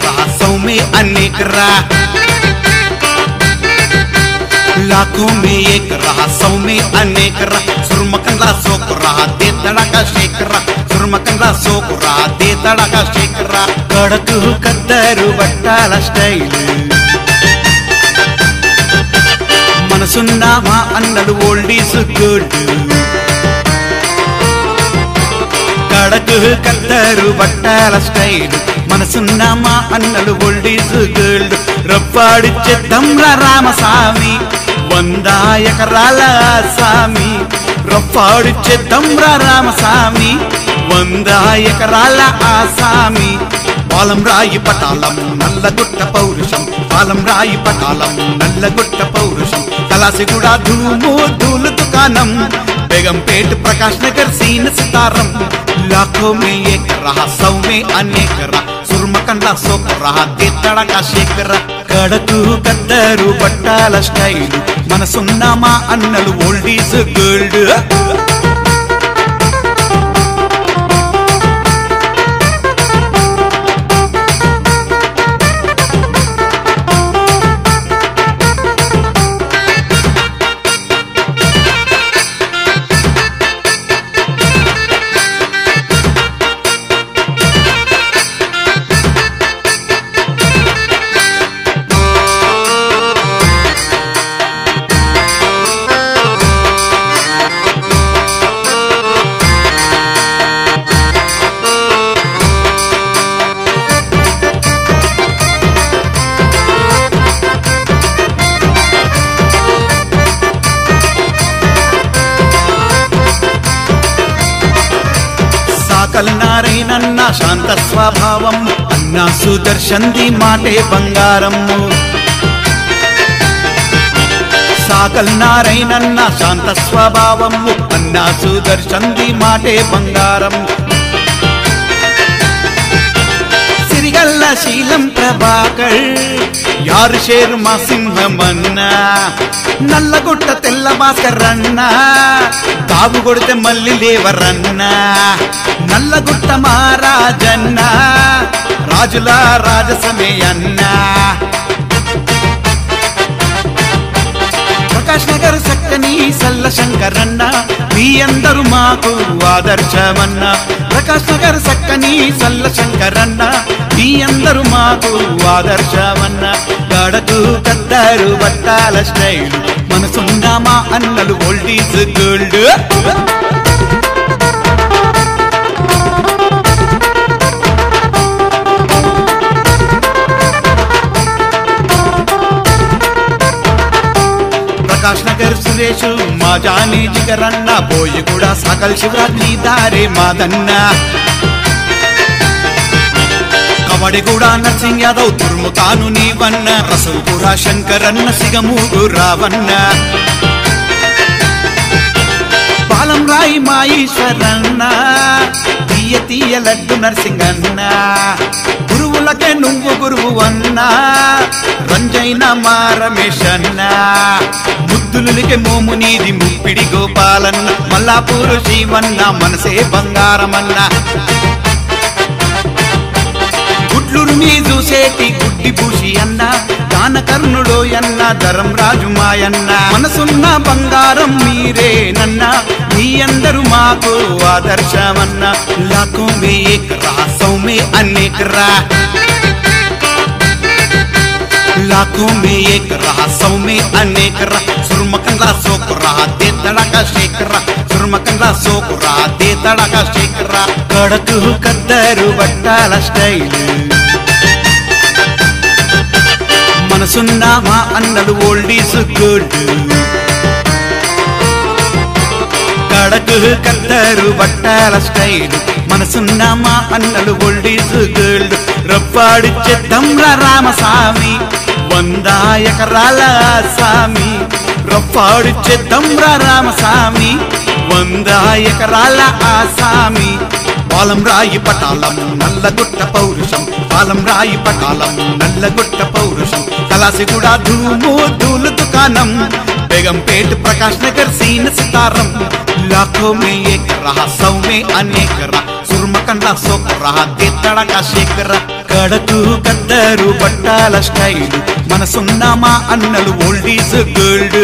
में अनेक रहा लाखों में एक रहा सौ में अनेक रहा सुरमकंदा सोक रहा दे तड़का शेक रहा సురమకంగా సోకు రా దే తడక శేఖర కడకు కద్దరు బట్టాల స్టైల్ మనసున్న మా అన్నలు ఓల్డీస్ గుడ్ కడకు కద్దరు బట్టాల స్టైల్ మనసున్న మా అన్నలు ఓల్డీస్ గోల్డ్ రప్పాడిచ్చే తమ్ర రామస్వామి వంద ఎకరాల సామి రప్పాడిచ్చే తమ్ర రామస్వామి వంద ఎకరాల ఆసామి పాలం రాయి పటాలం నల్లగుట్ట పౌరుషం. పాలం రాయి పటాలం నల్లగుట్ట పౌరుషం. కలాసిగూడ ధూము ధూలు దుకాణం బేగంపేట ప్రకాష్ నగర్ సీన్ సితారం लाखों में एक रहा सौ में अनेक रहा సుర్మకండ సోకరా తడక శేఖర కడకు కద్దరు బట్టాల స్టైల్ మనసున్న మా అన్నలు ఓల్డీస్ గోల్డ్ సాకల్నారైనన్న శాంత స్వభావం అన్నా సుదర్శంది మాటే బంగారము సాకల్నారైనన్న శాంత స్వభావము అన్నా సుదర్శంది మాటే బంగారం. సిరిగల్ల శీలం ప్రభాకర్ యారు షేరు మా సింహమన్నా. నల్లగొట్ట తెల్ల భాస్కర్ అన్నా తాగు కొడితే మళ్ళీ లేవరన్నా. నల్లగుట్ట మహారాజన్న రాజుల రాజసమే అన్నా. ప్రకాష్ నగర్ సక్కని సల్ల శంకరన్న మీ అందరూ మాకు ఆదర్శమన్న. ప్రకాష్ నగర్ సక్కని సల్ల శంకరన్న మీ అందరూ మాకు ఆదర్శమన్న. గడకు కత్తారు బట్టాల స్టైల్ మనసున్న అన్నలు ఓల్డీస్ గోల్డ్. సురేష్ మా జానీ జిగరన్న పోయి కూడా సకల్ శివరాత్రి దారే మాదన్న. కబడి కూడా నర్సింగ్ యాదవ్ తుర్ముతాను నీవన్న. రసల్పుర శంకరన్న సిగమూడు రావన్న. పాలం రాయి మా ఈశ్వరన్న తీయ తీయ లడ్డు నర్సింగన్న. గురువులకే నువ్వు గురువు అన్న రంజైన మా రమేష్ అన్న ముద్దులునికి మోము నీది ముప్పిడి గోపాలన్న మల్లాపూరు శివన్న మనసే బంగారమన్న. గుడ్లురు మీ చూసేటి గుడ్డి పూసి అన్న దానకర్ణుడో అన్న ధరం రాజు మాయన్న. మనసున్న బంగారం మీరేనన్న మీ అందరూ మాకు ఆదర్శమన్న. లాఖో మే ఏక్ రా సౌ మే लाखों में एक रहा सौ में अनेक रहा। सुरमकंदा सोक रहा दे तड़ाका शेक रहा सुरमकंदा सोक रहा दे तड़ाका शेक रहा కడకు కద్దరు బట్టాల స్టైల్ మనసున్న మా అన్నలు ఓల్డ్ ఈస్ గుడ్ కడకు కద్దరు బట్టాల స్టైల్ మనసున్న మా అన్నలు ఓల్డ్ ఈస్ గుడ్ రప్పాడు చెత్తం రామస్వామి వంద ఎకరాల సామి రొప్పాడు చేద్దంరా రామస్వామి వంద ఎకరాల ఆసామి పాలం రాయి పటాలం నల్ల గుట్ట పౌరుషం. పాలం రాయి పటాలం నల్ల గుట్ట పౌరుషం. కలాసిగూడ ధూము ధూలు దుకాణం. బేగంపేట్ ప్రకాశ్ నగర్ సీన సితారం. లాఖో మే ఏక రహా సౌ మే అనేక ಕಂಡ ಸೊಕ್ರ ತಡಕ ಶೇಖರ కడతూ కద్దరు పట్టాల స్టైల్. మన సున్నామా అన్నలు ఓల్డ్ ఈజ్ గోల్డ్